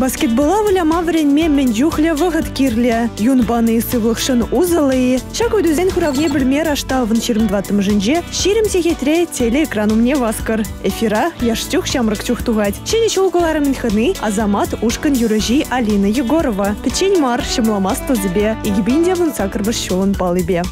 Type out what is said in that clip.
Баскетбола вылама вренме мен жухля вғыт узалы. Юнбаны сывлықшын узылы. Шак өдізен в білмер ашталвын 22 жінже, шерім сегетре телеэкранумне васкар. Эфира яштюх шамрыкчух тугать. Шені чулголарымын хыны Азамат Ушкан Юрожи Алина Егорова. Печень мар шымламас тозыбе. Игибинде вын сакырбыш палыбе.